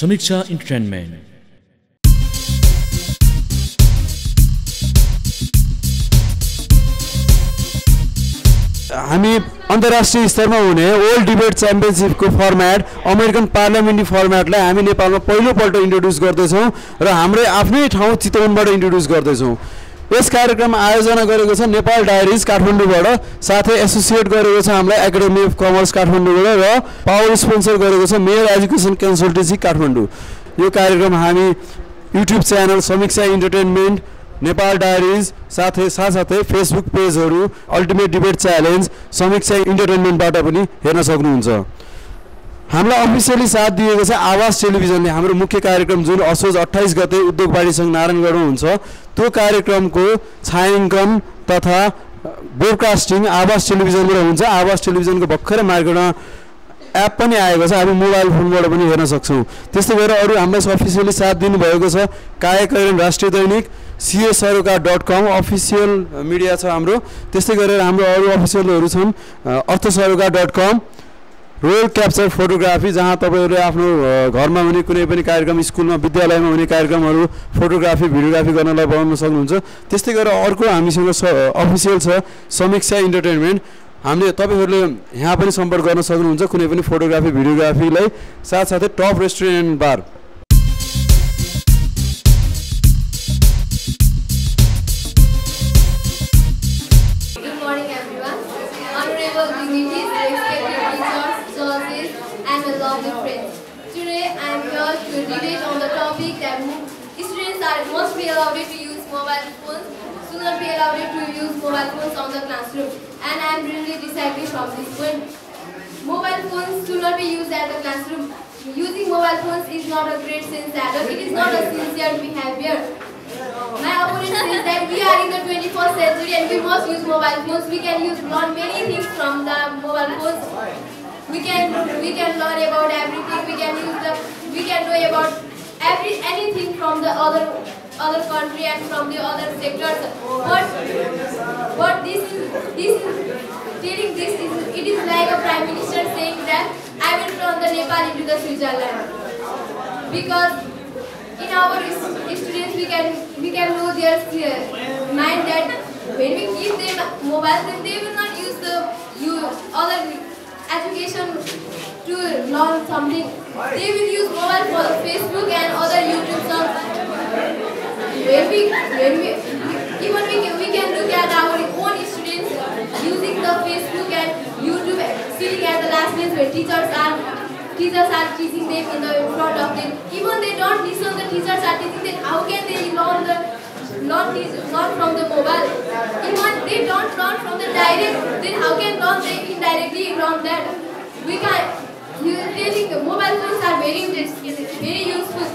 समीक्षा entertainment. हामी अन्तर्राष्ट्रिय स्तरमा हुने वर्ल्ड डिबेट च्याम्पियनसिपको फर्मेट अमेरिकन पार्लियामेन्ट्री फर्मेटलाई हामी नेपालमा पहिलोपल्ट इन्ट्रोड्युस गर्दैछौँ र हाम्रै आफ्नै ठाउँ चितवनबाट इन्ट्रोड्युस गर्दैछौँ। यस कार्यक्रम आयोजना गरेको छ नेपाल डायरिज काठमाडौँबाट साथै एसोसिएट गरेको छ हामीलाई एकाडेमी अफ कमर्स काठमाडौँबाट र पावर स्पोन्सर गरेको छ मेयर एजुकेसन कन्सल्टेन्सी काठमाडौँ। यो कार्यक्रम हामी YouTube channel Samiksha entertainment Nepal diaries साथै साथसाथै फेसबुक पेजहरू अल्टिमेट डिबेट च्यालेन्ज समीक्षा इन्टरटेनमेन्टबाट पनि हेर्न सक्नुहुन्छ। हामीलाई अफिसियली साथ दिएको छ आवाज टेलिभिजनले। हाम्रो मुख्य कार्यक्रम जुन असोज अट्ठाइस गते उद्योगवाडी सङ्घ नारायणगढमा हुन्छ त्यो कार्यक्रमको छायाङ्कन तथा ब्रोडकास्टिङ आवाज टेलिभिजनबाट हुन्छ। आवाज टेलिभिजनको भर्खरै मार्केटमा एप पनि आएको छ। हामी मोबाइल फोनबाट पनि हेर्न सक्छौँ। त्यस्तै गरेर अरू हामीलाई अफिसियली साथ दिनुभएको छ कायकरण राष्ट्रिय दैनिक सिए सरोकार डट कम अफिसियल मिडिया छ हाम्रो। त्यस्तै गरेर हाम्रो अरू अफिसियलहरू छन् Artha Sarokar dot com royal capture photography जहाँ तपाईँहरूले आफ्नो घरमा हुने कुनै पनि कार्यक्रम स्कुलमा विद्यालयमा हुने कार्यक्रमहरू फोटोग्राफी भिडियोग्राफी गर्नलाई बनाउन सक्नुहुन्छ। त्यस्तै गरेर अर्को हामीसँग स अफिसियल छ समीक्षा इन्टरटेनमेन्ट हामीले तपाईँहरूले यहाँ पनि सम्पर्क गर्न सक्नुहुन्छ कुनै पनि फोटोग्राफी भिडियोग्राफीलाई साथसाथै top restaurant bar allowed to use mobile phones on the classroom. And I am really disagree from this point. Mobile phones should not be used at the classroom. Using mobile phones is not a great sense that it is not a sincere behavior. My opponent says that we are in the 21st century and we must use mobile phones. We can use learn many things from the mobile phones. We can we can learn about everything. We can use the we can know about every anything from the other other country and from the other sectors. But but this is this is telling this is it is like a prime minister saying that I will turn the Nepal into the Switzerland. Because in our students we can we can know their mind that when we give them mobile then they will not use the you other education to learn something. They will use mobile for facebook and other youtube stuff when we when we even we can, we can look at our own students using the facebook and youtube sitting at the last bench where teachers are teachers are teaching them in the front of them. Even they don't listen, the teachers are teaching them. How can they learn the teach, learn from the mobile? Even they don't learn from the direct, then how can learn they indirectly from that? We can you telling mobile phones are very very useful.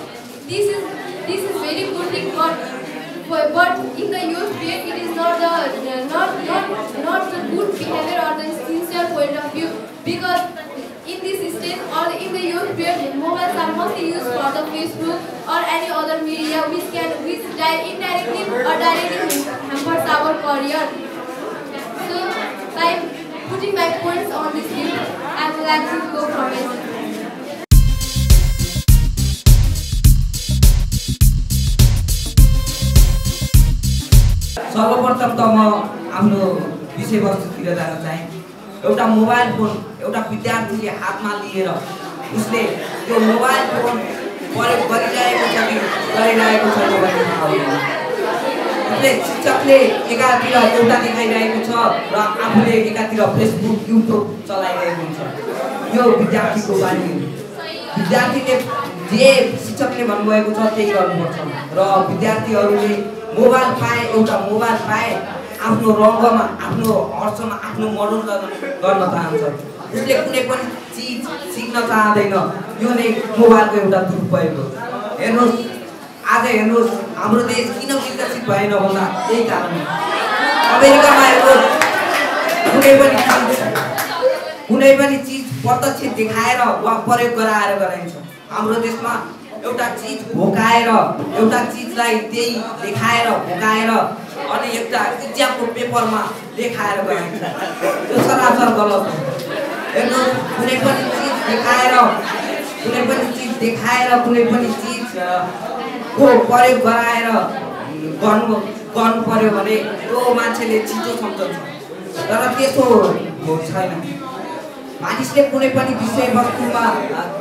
This is this is very good thing but but in the youth period it is not the not not not the good behavior or the sincere point of view because in this stage or in the youth period mobiles are mostly used for the Facebook or any other media which can which di- indirectly or directly hampers our career. So by putting my points on this view, I would like to go from it. सर्वप्रथम त म आफ्नो विषयवस्तुतिर जान चाहेँ। एउटा mobile phone एउटा विद्यार्थीले हातमा लिएर उसले त्यो मोबाइल फोन प्रयोग गरिरहेको छ कि गरिरहेको हुँदैन। उसले शिक्षकले एकातिर एउटा देखाइरहेको छ र आफूले एकातिर फेसबुक युट्युब चलाइरहेको हुन्छ। यो विद्यार्थीको बानी विद्यार्थीले जे शिक्षकले भन्नुभएको छ त्यही गर्नुपर्छ। र विद्यार्थीहरूले मोबाइल पाए एउटा मोबाइल पाए आफ्नो रङ्गमा आफ्नो हर्षमा आफ्नो मनोरञ्जन गर्न चाहन्छ। उसले कुनै पनि चिज सिक्न चाहँदैन। यो नै मोबाइलको एउटा दुरुपयोग हो। हेर्नुहोस् आज हेर्नुहोस् हाम्रो देश किन विकसित भएन भन्दा त्यही कारण अमेरिकामा हेर्नुहोस् कुनै पनि चिज कुनै पनि चिज प्रत्यक्ष देखाएर वा प्रयोग गराएर गराइन्छ। हाम्रो देशमा एउटा चिज भोकाएर एउटा चिजलाई त्यही देखाएर भोकाएर अनि एउटा इक्जामको पेपरमा लेखाएर गराइन्छ यो सरासर गलत हो। हेर्नु कुनै पनि चिज देखाएर कुनै पनि चिज देखाएर कुनै पनि चिज अ, को प्रयोग गराएर गर्नु गर्नु पर्यो भने त्यो मान्छेले छिटो सम्झन्छ। तर त्यसो हो- छैन। मानिसले कुनै पनि विषयवस्तुमा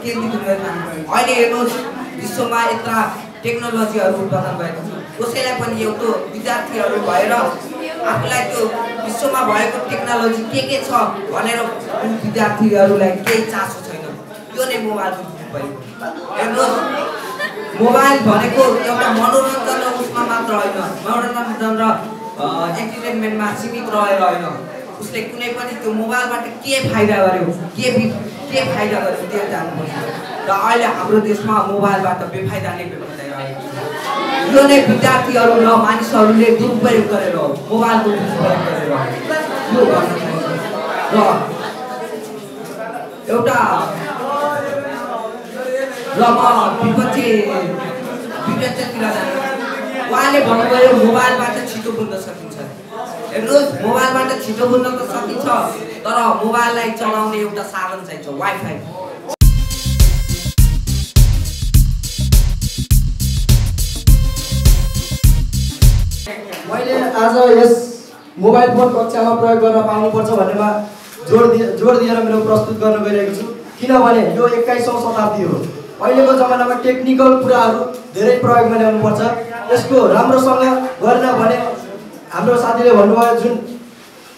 केन्द्रित हुँदैन अहिले हेर्नुहोस् विश्वमा यत्र टेक्नोलोजीहरू उत्पादन भएको छ। कसैलाई पनि एउटा विद्यार्थीहरू भएर आफूलाई त्यो विश्वमा भएको टेक्नोलोजी के के छ भनेर विद्यार्थीहरूलाई केही चासो छैन। यो नै मोबाइल भयो मोबाइल भनेको एउटा मनोरञ्जन र उसमा मात्र होइन। मनोरञ्जन र एन्टरटेनमेन्टमा सीमित रहेर होइन। उसले कुनै पनि त्यो मोबाइलबाट के फाइदा गर्यो के के फाइदा गर्यो त्यो जान्नुपर्छ र अहिले हाम्रो देशमा मोबाइलबाट बेफाइदा नै बेफाइदा यो नै विद्यार्थीहरू र मानिसहरूले दुरुपयोग गरेर मोबाइलको दुरुपयोग गरेर। यो गर्न र एउटा र म विपक्षी विपक्षतिर जानु उहाँले भन्नुभयो मोबाइलबाट छिटो बुझ्न सकिन्छ। हेर्नुहोस् मोबाइलबाट छिटो बुझ्न त सकिन्छ तर मोबाइललाई चलाउने एउटा साधन चाहिन्छ वाइफाई। मैले आज यस मोबाइल फोन कक्षामा प्रयोग गर्न पाउनुपर्छ भन्नेमा जोड दिए जोड दिएर मेरो प्रस्तुत गर्न गइरहेको छु किनभने यो एक्काइसौँ शताब्दी हो। अहिलेको जमानामा टेक्निकल कुराहरू धेरै प्रयोगमा ल्याउनुपर्छ। यसको राम्रोसँग गरेन भने हाम्रो साथीले भन्नुभयो जुन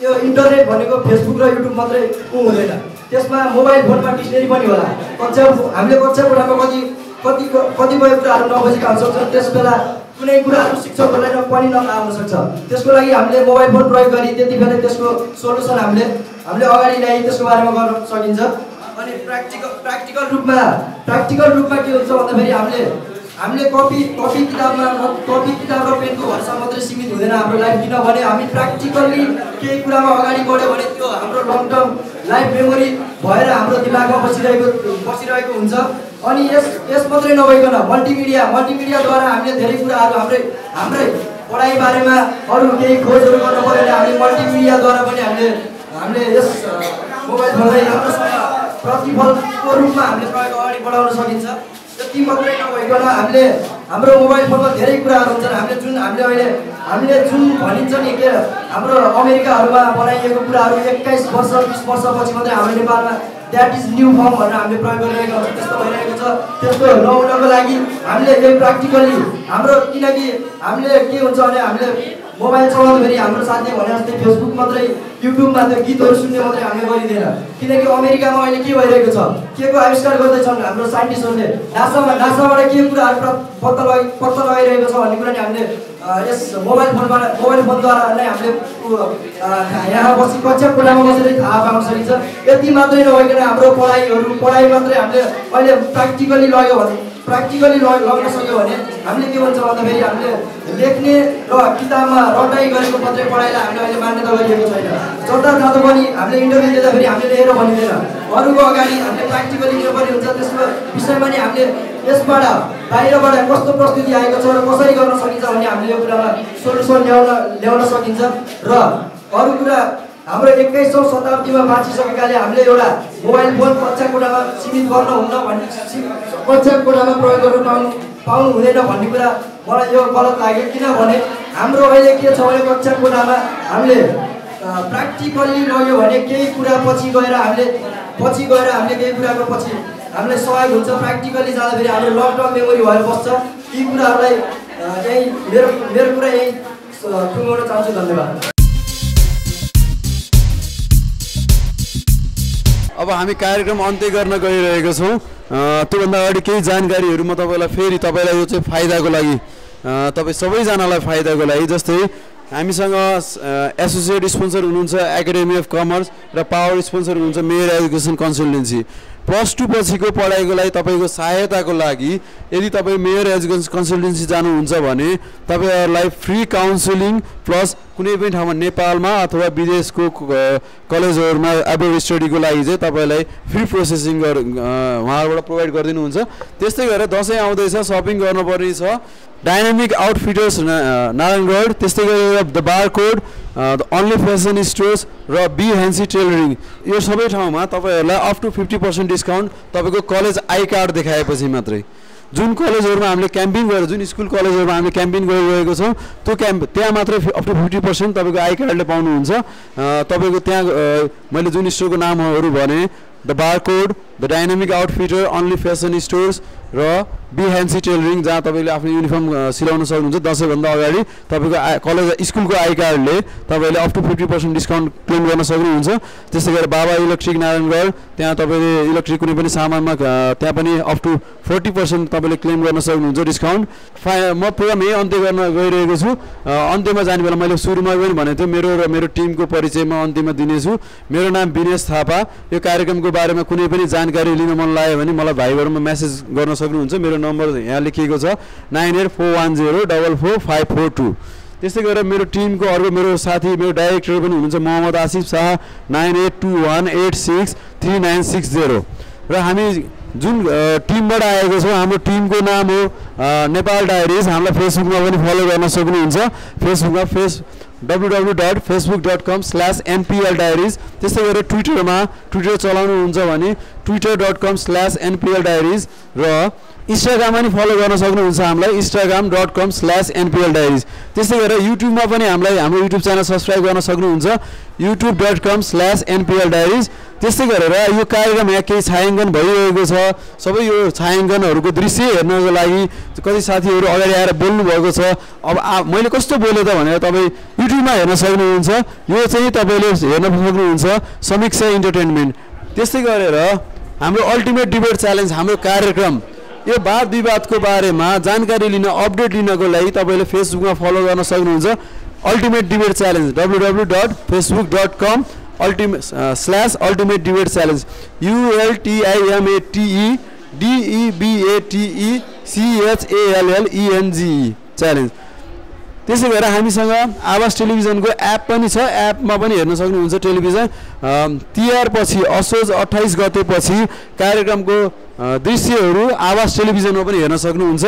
यो इन्टरनेट भनेको फेसबुक र युट्युब मात्रै ऊ हुँदैन। त्यसमा मोबाइल फोनमा डिक्सनेरी पनि होला। कक्षा हामीले कक्षा कोठामा कति कति कतिपय कुराहरू नबुझेका हुनसक्छौँ त्यस बेला कुनै कुराहरू शिक्षकहरूलाई पनि नआउन सक्छ। त्यसको लागि हामीले मोबाइल फोन प्रयोग गरी त्यति बेला त्यसको सोल्युसन हामीले हामीले अगाडि ल्याइ त्यसको बारेमा गर्न सकिन्छ। अनि प्र्याक्टिकल प्र्याक्टिकल रूपमा प्र्याक्टिकल रूपमा के हुन्छ भन्दाखेरि हामीले हामीले कपी कपी किताबमा कपी किताब र पेनको भरोसा मात्रै सीमित हुँदैन हाम्रो लाइफ किनभने हामी प्र्याक्टिकल्ली केही कुरामा अगाडि बढ्यो भने त्यो हाम्रो लङ टर्म लाइफ मेमोरी भएर हाम्रो दिमागमा बसिरहेको बसिरहेको हुन्छ। अनि यस यस मात्रै नभइकन मल्टिमिडिया मल्टिमिडियाद्वारा हामीले धेरै कुराहरू हाम्रै हाम्रै पढाइ बारेमा अरू केही खोजहरू गर्नु पऱ्यो भने हामीले मल्टिमिडियाद्वारा पनि हामीले हामीले यस मोबाइल फोनलाई राम्रोसँग प्रतिफलको रूपमा हामीले प्रयोग अगाडि बढाउन सकिन्छ। त्यति मात्रै नभइकन हामीले हाम्रो मोबाइल फोनमा धेरै कुराहरू हुन्छन्। हामीले जुन हामीले अहिले हामीले जुन भनिन्छ नि के हाम्रो अमेरिकाहरूमा बनाइएको कुराहरू एक्काइस वर्ष बिस वर्षपछि मात्रै हाम्रो नेपालमा द्याट इज न्यू फर्म भनेर हामीले प्रयोग गरिरहेका हुन्छौँ। त्यस्तो भइरहेको छ। त्यस्तो नहुनको लागि हामीले यही प्र्याक्टिकल्ली हाम्रो किनकि हामीले के हुन्छ भने हामीले मोबाइल चलाउँदाखेरि हाम्रो साथीले भने जस्तै फेसबुक मात्रै युट्युबमा त्यो गीतहरू सुन्ने मात्रै हामीले गरिँदैन। किनकि अमेरिकामा अहिले के भइरहेको छ? के को आविष्कार गर्दैछन् हाम्रो साइन्टिस्टहरूले? नासामा नासाबाट के कुराहरू पत्ता लगाइ पत्ता लगाइरहेको छ भन्ने कुरा नि हामीले यस मोबाइल फोनबाट मोबाइल फोनद्वारा नै हामीले यहाँ बसी कक्षा कोठामा बसेर थाहा पाउन सकिन्छ। यति मात्रै नभइकन हाम्रो पढाइहरू पढाइ मात्रै हामीले अहिले प्र्याक्टिकली लग्यो भने प्र्याक्टिकली लग लग्न सक्यो भने हामीले के भन्छ भन्दाखेरि हामीले लेख्ने र किताबमा रटाइ गरेको मात्रै पढाइलाई हामीले अहिले मान्यता गरिएको छैन। जता जाँदा पनि हामीले इन्टरभ्यू दिँदाखेरि हामीले लिएर भनिँदैन। अरूको अगाडि हामीले प्र्याक्टिकली लिनुपर्ने हुन्छ त्यसको विषयमा नि हामीले यसबाट बाहिरबाट कस्तो प्रस्तुति आएको छ र कसरी गर्न सकिन्छ भन्ने हामीले यो कुरामा सोल्युसन ल्याउन ल्याउन सकिन्छ। र अरू कुरा हाम्रो एक्काइसौँ शताब्दीमा बाँचिसकेकाले हामीले एउटा मोबाइल फोन कक्षा कोठामा सीमित गर्न हुन्न भन्ने कक्षा कोठामा प्रयोग गर्न पाउनु पाउनु हुँदैन भन्ने कुरा मलाई यो गलत लाग्यो। किनभने हाम्रो अहिले के छ भने कक्षा कोठामा हामीले प्र्याक्टिकल्ली लग्यो भने केही कुरा पछि गएर हामीले पछि गएर हामीले केही कुराको पछि हामीलाई सहयोग हुन्छ। प्र्याक्टिकल्ली जाँदाखेरि हाम्रो टर्म मेमोरी भएर बस्छ। यी कुराहरूलाई यही मेरो मेरो कुरा यही टुङ्गाउन चाहन्छु। धन्यवाद। अब हामी कार्यक्रम अन्त्य गर्न गइरहेका छौँ। त्योभन्दा अगाडि केही जानकारीहरू म तपाईँलाई फेरि तपाईँलाई यो चाहिँ फाइदाको लागि तपाईँ सबैजनालाई फाइदाको लागि जस्तै हामीसँग एसोसिएट स्पोन्सर हुनुहुन्छ एकाडेमी अफ कमर्स र पावर स्पोन्सर हुनुहुन्छ mayor education consultancy. Plus two पछिको पढाइको लागि तपाईँको सहायताको लागि यदि तपाईँ मेयर एजुकेसन कन्सल्टेन्सी जानुहुन्छ भने तपाईँहरूलाई फ्री काउन्सिलिङ प्लस कुनै पनि ठाउँमा नेपालमा अथवा विदेशको कलेजहरूमा एब्रोड स्टडीको लागि चाहिँ तपाईँलाई फ्री प्रोसेसिङ गर अ, उहाँबाट प्रोभाइड गरिदिनुहुन्छ। त्यस्तै गरेर दसैँ आउँदैछ सपिङ गर्नुपर्ने छ। डाइनामिक आउटफिटर्स नारायणगढ त्यस्तै गरेर the bar code the only fashion stores र बी ह्यान्सी टेलरिङ यो सबै ठाउँमा तपाईँहरूलाई up to fifty percent discount तपाईँको कलेज आई कार्ड देखाएपछि मात्रै। जुन कलेजहरूमा हामीले क्याम्पिङ गरेर जुन स्कुल कलेजहरूमा हामीले क्याम्पिङ गरिरहेको छौँ त्यो क्याम्प त्यहाँ मात्रै अप टु फिफ्टी पर्सेन्ट तपाईँको आई कार्डले पाउनुहुन्छ। तपाईँको त्यहाँ मैले जुन स्टोरको नामहरू भने the bar code the dynamic outfitter only fashion stores र बी ह्यान्सी टेलरिङ जहाँ तपाईँले आफ्नो युनिफर्म सिलाउन सक्नुहुन्छ दसैँभन्दा अगाडि तपाईँको आ कलेज स्कुलको आई कार्डले तपाईँले up to fifty percent discount claim गर्न सक्नुहुन्छ। त्यस्तै गरेर बाबा इलेक्ट्रिक नारायणगढ त्यहाँ तपाईँले इलेक्ट्रिक कुनै पनि सामानमा त्यहाँ पनि अप टु फोर्टी पर्सेन्ट तपाईँले क्लेम गर्न सक्नुहुन्छ डिस्काउन्ट फा म प्रोग्राम यही अन्त्य गर्न गइरहेको छु। अन्त्यमा जाने बेला मैले सुरुमा पनि भनेको थिएँ। मेरो र मेरो टिमको परिचय म अन्त्यमा दिनेछु। मेरो नाम विनेश थापा। यो कार्यक्रमको बारेमा कुनै पनि जानकारी लिन मन लाग्यो भने मलाई भाइबरमा मेसेज गर्न सक्नुहुन्छ मेरो नम्बर यहाँ लेखिएको छ nine eight four one zero double four five four two. त्यस्तै गरेर मेरो टिमको अर्को मेरो साथी मेरो डाइरेक्टर पनि हुनुहुन्छ Mohammad Asif Shah nine eight two one eight six three nine six zero. र हामी जुन टिमबाट आएको छौँ हाम्रो टिमको नाम हो नेपाल डायरिज। हामीलाई फेसबुकमा पनि फलो गर्न सक्नुहुन्छ। फेसबुकमा face W W dot Facebook dot com slash NPL diaries त्यस्तै गरेर ट्विटरमा ट्विटर चलाउनुहुन्छ भने Twitter dot com slash NPL diaries र इन्स्टाग्राममा पनि फलो गर्न सक्नुहुन्छ हामीलाई Instagram dot com slash NPL diaries त्यस्तै गरेर युट्युबमा पनि हामीलाई हाम्रो युट्युब च्यानल सब्सक्राइब गर्न सक्नुहुन्छ YouTube dot com slash NPL diaries त्यस्तै गरेर यो कार्यक्रम यहाँ केही छायाङ्कन भइरहेको छ। सबै यो छायाङ्कनहरूको दृश्य हेर्नको लागि कति साथीहरू अगाडि आएर बोल्नु भएको छ। अब आ मैले कस्तो बोलेँ त भनेर तपाईँ युट्युबमा हेर्न सक्नुहुन्छ। यो चाहिँ तपाईँले हेर्न सक्नुहुन्छ समीक्षा इन्टरटेनमेन्ट। त्यस्तै गरेर हाम्रो अल्टिमेट डिबेट च्यालेन्ज हाम्रो कार्यक्रम यो वाद विवादको बारेमा जानकारी लिन अपडेट लिनको लागि तपाईँले फेसबुकमा फलो गर्न सक्नुहुन्छ। Ultimate debate challenge W W dot Facebook dot कम। Ultimate slash ultimate debate challenge युएलटिआइएमएटिई डिइबिएटिई सिएचएलएलइएनजिई challenge त्यसै गरेर हामीसँग आवाज टेलिभिजनको एप पनि छ। एपमा पनि हेर्न सक्नुहुन्छ टेलिभिजन। अम, तिहार पछि असोज अठाइस गतेपछि कार्यक्रमको दृश्यहरू आवाज टेलिभिजनमा पनि हेर्न सक्नुहुन्छ।